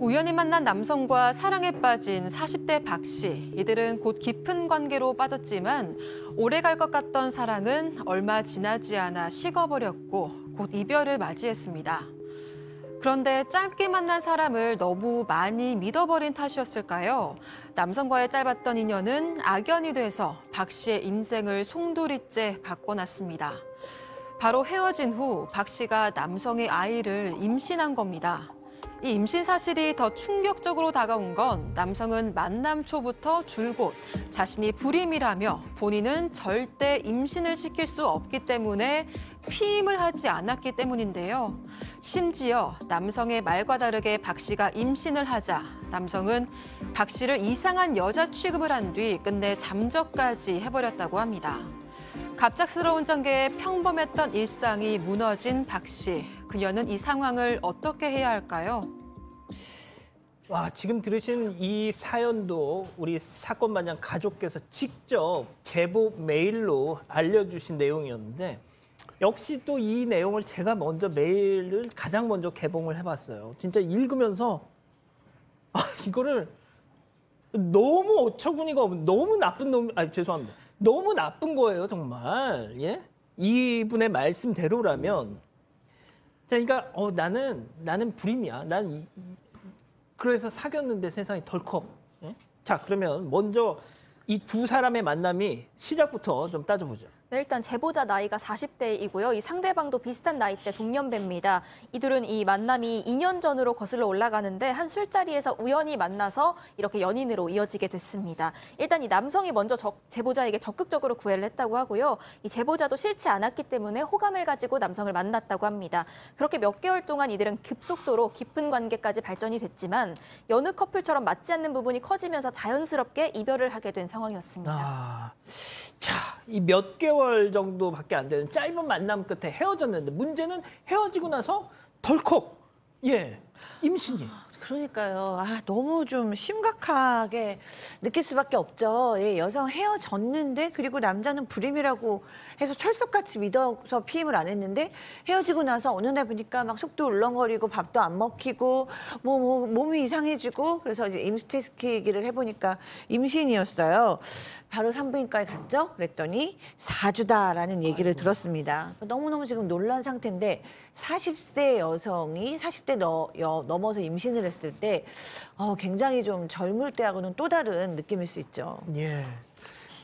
우연히 만난 남성과 사랑에 빠진 40대 박 씨. 이들은 곧 깊은 관계로 빠졌지만 오래 갈 것 같던 사랑은 얼마 지나지 않아 식어버렸고 곧 이별을 맞이했습니다. 그런데 짧게 만난 사람을 너무 많이 믿어버린 탓이었을까요? 남성과의 짧았던 인연은 악연이 돼서 박 씨의 인생을 송두리째 바꿔놨습니다. 바로 헤어진 후 박 씨가 남성의 아이를 임신한 겁니다. 이 임신 사실이 더 충격적으로 다가온 건 남성은 만남 초부터 줄곧 자신이 불임이라며 본인은 절대 임신을 시킬 수 없기 때문에 피임을 하지 않았기 때문인데요. 심지어 남성의 말과 다르게 박 씨가 임신을 하자 남성은 박 씨를 이상한 여자 취급을 한 뒤 끝내 잠적까지 해버렸다고 합니다. 갑작스러운 전개에 평범했던 일상이 무너진 박 씨. 그녀는 이 상황을 어떻게 해야 할까요? 와, 지금 들으신 이 사연도 우리 사건 반장 가족께서 직접 제보 메일로 알려주신 내용이었는데 역시 또 이 내용을 제가 먼저 메일을 가장 먼저 개봉을 해봤어요. 진짜 읽으면서 아, 이거를 너무 어처구니가 없는 너무 나쁜 놈, 아 죄송합니다. 너무 나쁜 거예요, 정말. 예? 이분의 말씀대로라면 자, 그러니까 어, 나는 나는 불임이야. 난 이, 그래서 사귀었는데 세상이 덜컥. 예? 자, 그러면 먼저 이 두 사람의 만남이 시작부터 좀 따져보죠. 네, 일단 제보자 나이가 40대이고요. 이 상대방도 비슷한 나이대 동년배입니다. 이들은 이 만남이 2년 전으로 거슬러 올라가는데 한 술자리에서 우연히 만나서 이렇게 연인으로 이어지게 됐습니다. 일단 이 남성이 먼저 적, 제보자에게 적극적으로 구애를 했다고 하고요. 이 제보자도 싫지 않았기 때문에 호감을 가지고 남성을 만났다고 합니다. 그렇게 몇 개월 동안 이들은 급속도로 깊은 관계까지 발전이 됐지만 여느 커플처럼 맞지 않는 부분이 커지면서 자연스럽게 이별을 하게 된 상황이었습니다. 아, 자, 이 몇 개월 정도밖에 안 되는 짧은 만남 끝에 헤어졌는데 문제는 헤어지고 나서 덜컥 예 임신이. 그러니까요. 아, 너무 좀 심각하게 느낄 수밖에 없죠. 예, 여성 헤어졌는데 그리고 남자는 불임이라고 해서 철석같이 믿어서 피임을 안 했는데 헤어지고 나서 어느 날 보니까 막 속도 울렁거리고 밥도 안 먹히고 뭐, 뭐 몸이 이상해지고 그래서 이제 임스테스키기를 해보니까 임신이었어요. 바로 산부인과에 갔죠. 그랬더니 사주다라는 얘기를 들었습니다. 너무너무 지금 놀란 상태인데 40세 여성이 40대 너, 여, 넘어서 임신을 했을 때 어, 굉장히 좀 젊을 때하고는 또 다른 느낌일 수 있죠. 예.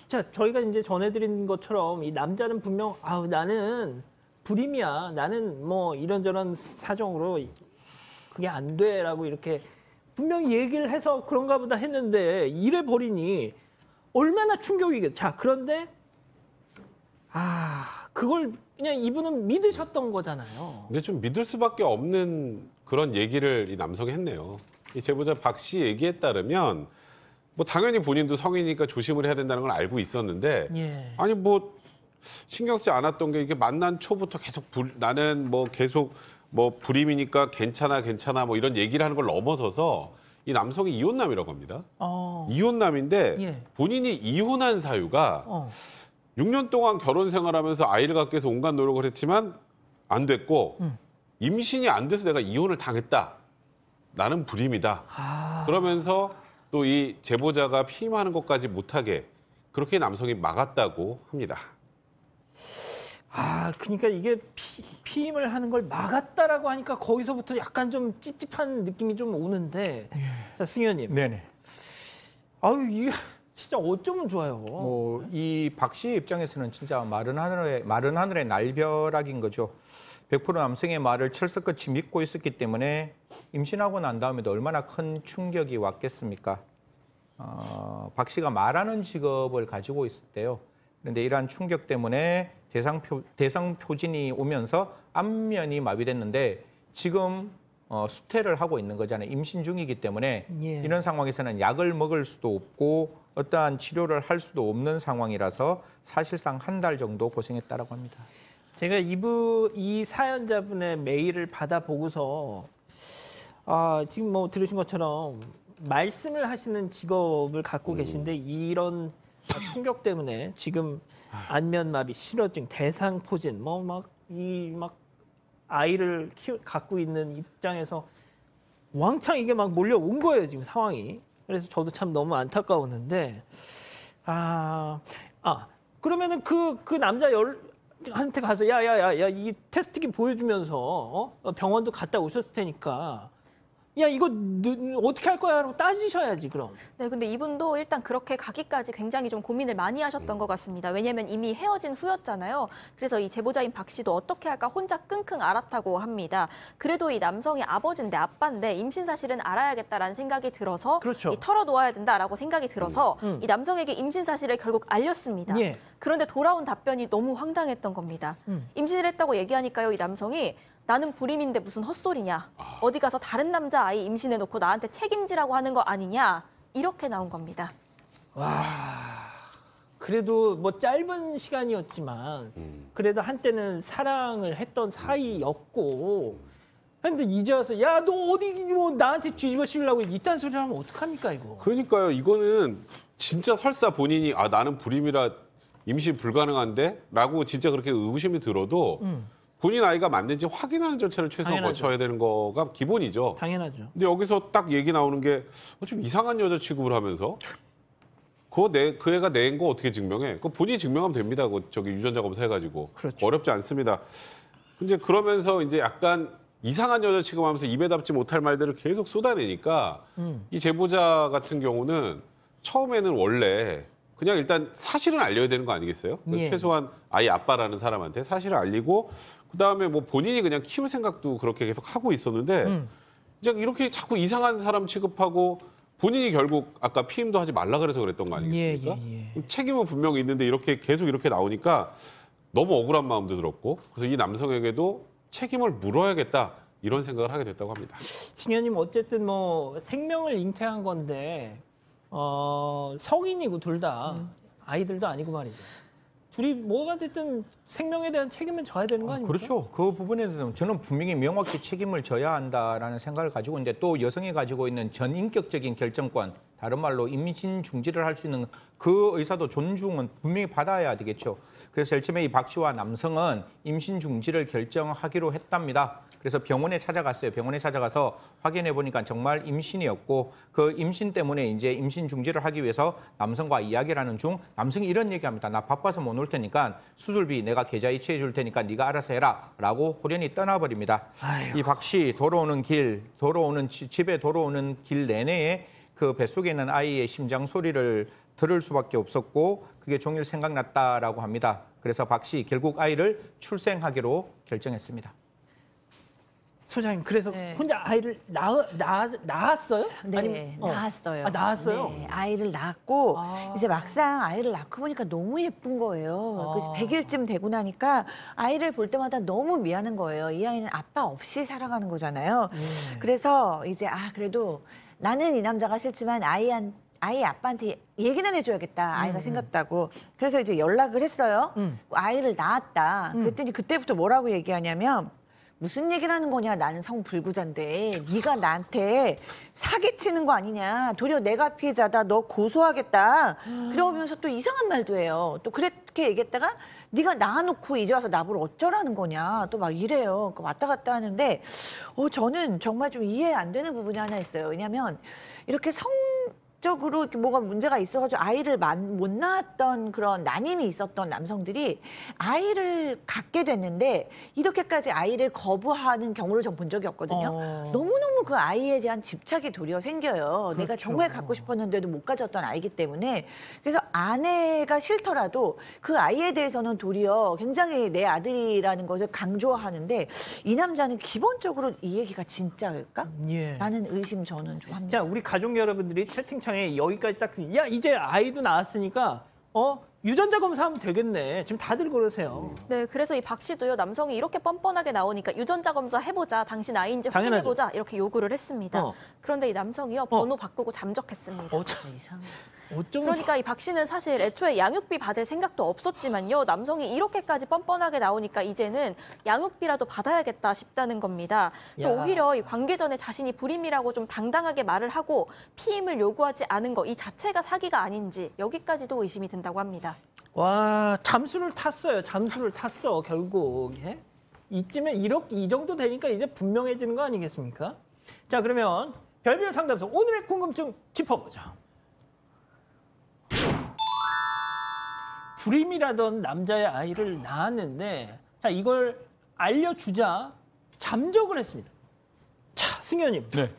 자, 저희가 이제 전해드린 것처럼 이 남자는 분명 아우 나는 불임이야. 나는 뭐 이런저런 사정으로 그게 안 돼라고 이렇게 분명히 얘기를 해서 그런가 보다 했는데 이래 버리니 얼마나 충격이겠. 자, 그런데 아, 그걸 그냥 이분은 믿으셨던 거잖아요. 근데 좀 믿을 수밖에 없는 그런 얘기를 이 남성이 했네요. 이 제보자 박 씨 얘기에 따르면 뭐 당연히 본인도 성인이니까 조심을 해야 된다는 걸 알고 있었는데 예. 아니 뭐 신경 쓰지 않았던 게 이게 만난 초부터 계속 불, 나는 뭐 계속 뭐 불임이니까 괜찮아 괜찮아 뭐 이런 얘기를 하는 걸 넘어서서 이 남성이 이혼남이라고 합니다. 어. 이혼남인데 예. 본인이 이혼한 사유가 어. 6년 동안 결혼 생활하면서 아이를 갖기 위해서 온갖 노력을 했지만 안 됐고 음. 임신이 안 돼서 내가 이혼을 당했다. 나는 불임이다. 아. 그러면서 또 이 제보자가 피임하는 것까지 못하게 그렇게 남성이 막았다고 합니다. 아, 그러니까 이게 피, 피임을 하는 걸 막았다라고 하니까 거기서부터 약간 좀 찝찝한 느낌이 좀 오는데. 자, 승현님. 네네. 아유, 이게 진짜 어쩌면 좋아요. 뭐 이 박 씨 입장에서는 진짜 마른 하늘의 마른 하늘의 날벼락인 거죠. 100% 남성의 말을 철석같이 믿고 있었기 때문에 임신하고 난 다음에도 얼마나 큰 충격이 왔겠습니까? 어, 박 씨가 말하는 직업을 가지고 있었대요. 그런데 이러한 충격 때문에 대상 표, 대상 표진이 오면서 안면이 마비됐는데 지금 어, 수태를 하고 있는 거잖아요. 임신 중이기 때문에 예. 이런 상황에서는 약을 먹을 수도 없고 어떠한 치료를 할 수도 없는 상황이라서 사실상 한 달 정도 고생했다라고 합니다. 제가 이분 이 사연자분의 메일을 받아보고서 아, 지금 뭐 들으신 것처럼 말씀을 하시는 직업을 갖고 계신데 이런 충격 때문에 지금 안면마비, 실어증, 대상포진, 뭐 막이막 아이를 키우, 갖고 있는 입장에서 왕창 이게 막 몰려온 거예요 지금 상황이. 그래서 저도 참 너무 안타까웠는데 아, 아 그러면은 그그 남자 열 한테 가서 야야야야 이 테스트기 보여주면서 어? 병원도 갔다 오셨을 테니까 야 이거 너- 어떻게 할 거야 라고 따지셔야지 그럼. 네, 근데 이분도 일단 그렇게 가기까지 굉장히 좀 고민을 많이 하셨던 것 같습니다. 왜냐면 이미 헤어진 후였잖아요. 그래서 이 제보자인 박 씨도 어떻게 할까 혼자 끙끙 앓았다고 합니다. 그래도 이 남성이 아버지인데 아빠인데 임신 사실은 알아야겠다라는 생각이 들어서 그렇죠. 이 털어놓아야 된다라고 생각이 들어서 음. 이 남성에게 임신 사실을 결국 알렸습니다. 예. 그런데 돌아온 답변이 너무 황당했던 겁니다. 음. 임신을 했다고 얘기하니까요, 이 남성이 나는 불임인데 무슨 헛소리냐. 어디 가서 다른 남자 아이 임신해놓고 나한테 책임지라고 하는 거 아니냐. 이렇게 나온 겁니다. 그래도 뭐 짧은 시간이었지만 그래도 한때는 사랑을 했던 사이였고 근데 이제 와서 야 너 어디 뭐 나한테 뒤집어 씌우려고 이딴 소리 하면 어떡합니까 이거 그러니까요. 이거는 진짜 설사 본인이 아 나는 불임이라 임신 불가능한데 라고 진짜 그렇게 의구심이 들어도 본인 아이가 맞는지 확인하는 절차를 최소한 당연하죠. 거쳐야 되는 거가 기본이죠. 당연하죠 근데 여기서 딱 얘기 나오는 게 좀 이상한 여자 취급을 하면서 그거 내, 그 애가 낸 거 어떻게 증명해? 그거 본인이 증명하면 됩니다. 그 저기 유전자 검사 해가지고 그렇죠. 어렵지 않습니다. 이제 그러면서 이제 약간 이상한 여자 취급하면서 입에 담지 못할 말들을 계속 쏟아내니까 음. 이 제보자 같은 경우는 처음에는 원래 그냥 일단 사실은 알려야 되는 거 아니겠어요? 예. 최소한 아이 아빠라는 사람한테 사실을 알리고 그 다음에 뭐 본인이 그냥 키울 생각도 그렇게 계속 하고 있었는데 음. 이제 이렇게 자꾸 이상한 사람 취급하고 본인이 결국 아까 피임도 하지 말라 그래서 그랬던 거 아니겠습니까? 예, 예, 책임은 분명히 있는데 이렇게 계속 이렇게 나오니까 너무 억울한 마음도 들었고 그래서 이 남성에게도 책임을 물어야겠다 이런 생각을 하게 됐다고 합니다. 신현님 어쨌든 뭐 생명을 잉태한 건데 어 성인이고 둘 다 아이들도 아니고 말이죠 둘이 뭐가 됐든 생명에 대한 책임은 져야 되는 거 아닙니까? 그렇죠. 그 부분에 대해서는 저는 분명히 명확히 책임을 져야 한다라는 생각을 가지고 있는데 또 여성이 가지고 있는 전인격적인 결정권, 다른 말로 임신 중지를 할 수 있는 그 의사도 존중은 분명히 받아야 되겠죠. 그래서 제일 처음에 이박 씨와 남성은 임신 중지를 결정하기로 했답니다. 그래서 병원에 찾아갔어요. 병원에 찾아가서 확인해 보니까 정말 임신이었고 그 임신 때문에 이제 임신 중지를 하기 위해서 남성과 이야기를 하는 중 남성이 이런 얘기합니다. 나 바빠서 못 올 테니까 수술비 내가 계좌 이체해 줄 테니까 네가 알아서 해라라고 호련히 떠나버립니다. 이 박 씨 돌아오는 길, 돌아오는 지- 집에 돌아오는 길 내내에 그 뱃속에 있는 아이의 심장 소리를 들을 수밖에 없었고 그게 종일 생각났다라고 합니다. 그래서 박 씨 결국 아이를 출생하기로 결정했습니다. 소장님 그래서 네. 혼자 아이를 낳, 낳, 낳았어요? 네, 아니면- 어. 낳았어요. 아, 낳았어요? 네, 아이를 낳고 아. 이제 막상 아이를 낳고 보니까 너무 예쁜 거예요. 그래서 아. 100일쯤 되고 나니까 아이를 볼 때마다 너무 미안한 거예요. 이 아이는 아빠 없이 살아가는 거잖아요. 네. 그래서 이제 아 그래도 나는 이 남자가 싫지만 아이한 아이 아빠한테 얘기는 해줘야겠다. 아이가 생겼다고. 그래서 이제 연락을 했어요. 음. 아이를 낳았다. 그랬더니 그때부터 뭐라고 얘기하냐면 무슨 얘기를 하는 거냐? 나는 성불구자인데 네가 나한테 사기치는 거 아니냐? 도리어 내가 피해자다. 너 고소하겠다. 그러면서 또 이상한 말도 해요. 또 그렇게 얘기했다가 네가 낳아놓고 이제 와서 나보러 어쩌라는 거냐? 또 막 이래요. 그 왔다 갔다 하는데 어 저는 정말 좀 이해 안 되는 부분이 하나 있어요. 왜냐하면 이렇게 성 적으로 이렇게 뭐가 문제가 있어가지고 아이를 만- 못 낳았던 그런 난임이 있었던 남성들이 아이를 갖게 됐는데 이렇게까지 아이를 거부하는 경우를 전 본 적이 없거든요. 어. 너무너무 그 아이에 대한 집착이 도리어 생겨요. 내가 그렇죠. 정말 갖고 싶었는데도 못 가졌던 아이기 때문에 그래서 아내가 싫더라도 그 아이에 대해서는 도리어 굉장히 내 아들이라는 것을 강조하는데 이 남자는 기본적으로 이 얘기가 진짜일까? 예. 라는 의심 저는 좀 합니다. 자, 우리 가족 여러분들이 채팅창 에 여기까지 딱, 야, 이제 아이도 낳았으니까, 어, 유전자 검사하면 되겠네. 지금 다들 그러세요. 네, 그래서 이 박 씨도요 남성이 이렇게 뻔뻔하게 나오니까 유전자 검사 해보자, 당신 아이인지 당연하죠. 확인해보자 이렇게 요구를 했습니다. 어. 그런데 이 남성이요 번호 바꾸고 잠적했습니다. 어, 참, 어쩜. 그러니까 이 박 씨는 사실 애초에 양육비 받을 생각도 없었지만요 남성이 이렇게까지 뻔뻔하게 나오니까 이제는 양육비라도 받아야겠다 싶다는 겁니다. 또 야. 오히려 이 관계 전에 자신이 불임이라고 좀 당당하게 말을 하고 피임을 요구하지 않은 거 이 자체가 사기가 아닌지 여기까지도 의심이 든다고 합니다. 와, 잠수를 탔어요. 잠수를 탔어, 결국. 예? 이쯤에 이렇게, 이 정도 되니까 이제 분명해지는 거 아니겠습니까? 자, 그러면 별별 상담소 오늘의 궁금증 짚어보죠. 불임이라던 남자의 아이를 낳았는데 자 이걸 알려주자 잠적을 했습니다. 자 승현님 네.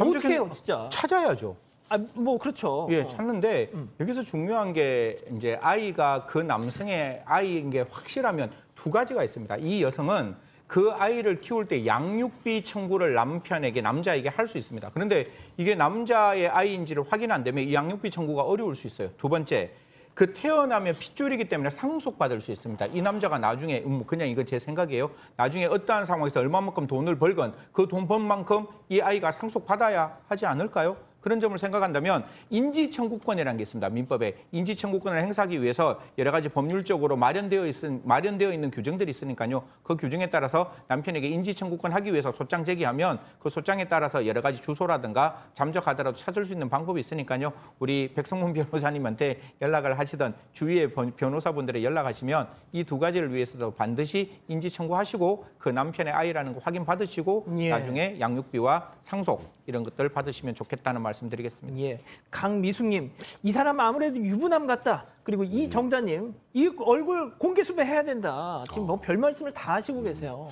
어떻게 해요 진짜? 찾아야죠. 아 뭐 그렇죠. 예, 어. 찾는데 음. 여기서 중요한 게 이제 아이가 그 남성의 아이인 게 확실하면 두 가지가 있습니다. 이 여성은 그 아이를 키울 때 양육비 청구를 남편에게 남자에게 할 수 있습니다. 그런데 이게 남자의 아이인지를 확인 안 되면 이 양육비 청구가 어려울 수 있어요. 두 번째, 그 태어나면 핏줄이기 때문에 상속받을 수 있습니다. 이 남자가 나중에 음, 그냥 이거 제 생각이에요. 나중에 어떠한 상황에서 얼마만큼 돈을 벌건 그 돈 번 만큼 이 아이가 상속받아야 하지 않을까요? 그런 점을 생각한다면 인지청구권이라는 게 있습니다. 민법에 인지청구권을 행사하기 위해서 여러 가지 법률적으로 마련되어 있은 마련되어 있는 규정들이 있으니까요. 그 규정에 따라서 남편에게 인지청구권 하기 위해서 소장 제기하면 그 소장에 따라서 여러 가지 주소라든가 잠적하더라도 찾을 수 있는 방법이 있으니까요. 우리 백성문 변호사님한테 연락을 하시던 주위의 변- 변호사분들에 연락하시면 이 두 가지를 위해서도 반드시 인지 청구하시고 그 남편의 아이라는 거 확인 받으시고 예. 나중에 양육비와 상속 이런 것들 받으시면 좋겠다는 말씀 드리겠습니다. 예, 강미숙님 이 사람 아무래도 유부남 같다. 그리고 이 정자님 이 얼굴 공개 수배해야 된다. 지금 뭐 별 말씀을 다 하시고 계세요.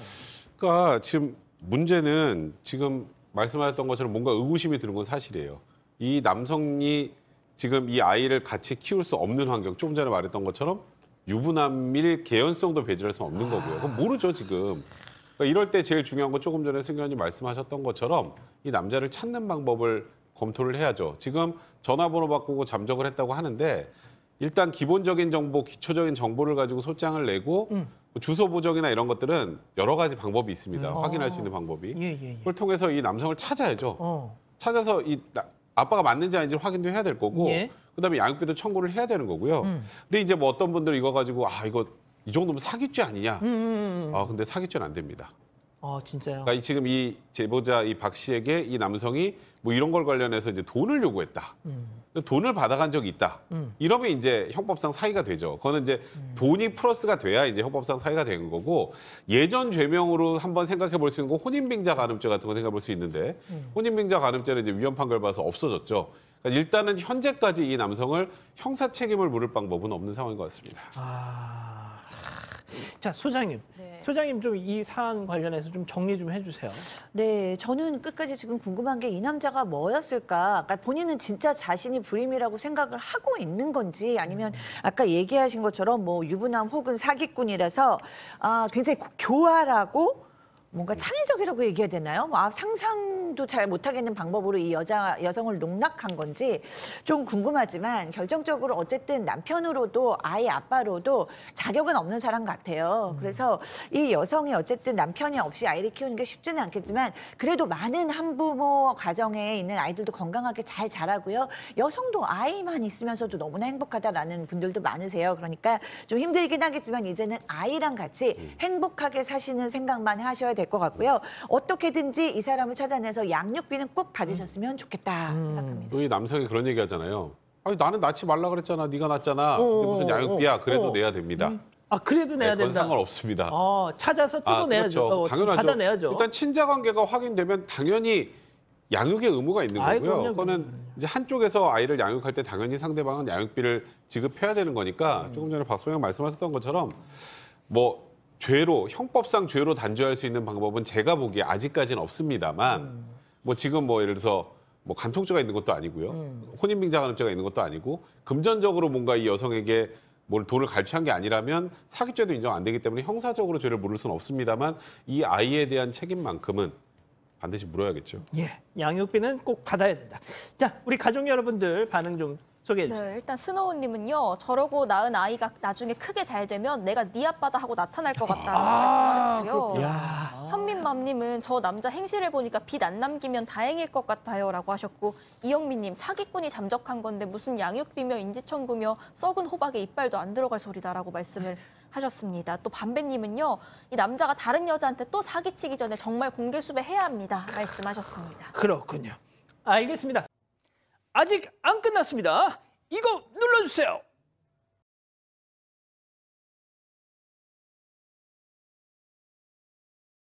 그러니까 지금 문제는 지금 말씀하셨던 것처럼 뭔가 의구심이 드는 건 사실이에요. 이 남성이 지금 이 아이를 같이 키울 수 없는 환경, 조금 전에 말했던 것처럼 유부남일 개연성도 배제할 수 없는 거고요. 그건 모르죠 지금. 그러니까 이럴 때 제일 중요한 건 조금 전에 승현이 말씀하셨던 것처럼 이 남자를 찾는 방법을 검토를 해야죠. 지금 전화번호 바꾸고 잠적을 했다고 하는데 일단 기본적인 정보, 기초적인 정보를 가지고 소장을 내고 뭐 주소 보정이나 이런 것들은 여러 가지 방법이 있습니다. 확인할 수 있는 방법이. 예, 예, 예. 그걸 통해서 이 남성을 찾아야죠. 어. 찾아서 이 나- 아빠가 맞는지 아닌지 확인도 해야 될 거고 예. 그다음에 양육비도 청구를 해야 되는 거고요. 근데 이제 뭐 어떤 분들 이거 가지고 아 이거 이 정도면 사기죄 아니냐? 음, 음, 음. 아 근데 사기죄는 안 됩니다. 어, 진짜요. 그러니까 이- 지금 이 제보자 이 박 씨에게 이 남성이 뭐 이런 걸 관련해서 이제 돈을 요구했다. 근데 돈을 받아간 적이 있다. 음. 이러면 이제 형법상 사기가 되죠. 그거는 이제 돈이 플러스가 돼야 이제 형법상 사기가 되는 거고 예전 죄명으로 한번 생각해 볼 수 있는 거 혼인빙자 간음죄 같은 거 생각해 볼 수 있는데 혼인빙자 간음죄는 이제 위헌 판결 받아서 없어졌죠. 그러니까 일단은 현재까지 이 남성을 형사 책임을 물을 방법은 없는 상황인 것 같습니다. 아. 자, 소장님. 네. 소장님 좀 이 사안 관련해서 좀 정리 좀 해주세요. 네, 저는 끝까지 지금 궁금한 게 이 남자가 뭐였을까? 아까 본인은 진짜 자신이 불임이라고 생각을 하고 있는 건지 아니면 아까 얘기하신 것처럼 뭐 유부남 혹은 사기꾼이라서 아, 굉장히 고- 교활하고 뭔가 창의적이라고 얘기해야 되나요? 뭐, 아, 상상도 잘 못하겠는 방법으로 이 여자 여성을 농락한 건지 좀 궁금하지만 결정적으로 어쨌든 남편으로도 아이 아빠로도 자격은 없는 사람 같아요. 그래서 이 여성이 어쨌든 남편이 없이 아이를 키우는 게 쉽지는 않겠지만 그래도 많은 한부모 가정에 있는 아이들도 건강하게 잘 자라고요. 여성도 아이만 있으면서도 너무나 행복하다라는 분들도 많으세요. 그러니까 좀 힘들긴 하겠지만 이제는 아이랑 같이 행복하게 사시는 생각만 하셔야 될 것 같고요. 어떻게든지 이 사람을 찾아내서 양육비는 꼭 받으셨으면 좋겠다 생각합니다. 또이 남성이 그런 얘기 하잖아요. 아니 나는 낳지 말라 그랬잖아. 네가 낳았잖아. 어, 근데 무슨 어, 양육비야? 어, 그래도 어. 내야 됩니다. 아, 그래도 내야 네, 그건 된다. 상관없습니다. 어, 찾아서 뜯어내야죠. 그렇죠. 어, 당연하죠. 받아내야죠. 일단 친자 관계가 확인되면 당연히 양육의 의무가 있는 아이, 거고요. 그럼요, 그거는 이제 한쪽에서 아이를 양육할 때 당연히 상대방은 양육비를 지급해야 되는 거니까 음. 조금 전에 박소영 말씀하셨던 것처럼 뭐 죄로 형법상 죄로 단죄할 수 있는 방법은 제가 보기에 아직까지는 없습니다만 음. 뭐 지금 뭐 예를 들어서 뭐 간통죄가 있는 것도 아니고요. 음. 혼인빙자 간음죄가 있는 것도 아니고 금전적으로 뭔가 이 여성에게 뭘 돈을 갈취한 게 아니라면 사기죄도 인정 안 되기 때문에 형사적으로 죄를 물을 수는 없습니다만 이 아이에 대한 책임만큼은 반드시 물어야겠죠. 예, 양육비는 꼭 받아야 된다. 자, 우리 가족 여러분들 반응 좀 소개해 주세요. 네, 일단 스노우님은요. 저러고 낳은 아이가 나중에 크게 잘 되면 내가 네 아빠다 하고 나타날 것 같다라고 말씀하셨고요. 야, 현민맘님은 저 남자 행실을 보니까 빚 안 남기면 다행일 것 같아요라고 하셨고 이영민님 사기꾼이 잠적한 건데 무슨 양육비며 인지청구며 썩은 호박에 이빨도 안 들어갈 소리다라고 말씀을 하셨습니다. 또 반배님은요 이 남자가 다른 여자한테 또 사기치기 전에 정말 공개 수배해야 합니다 말씀하셨습니다. 그렇군요. 알겠습니다. 아직 안 끝났습니다. 이거 눌러주세요.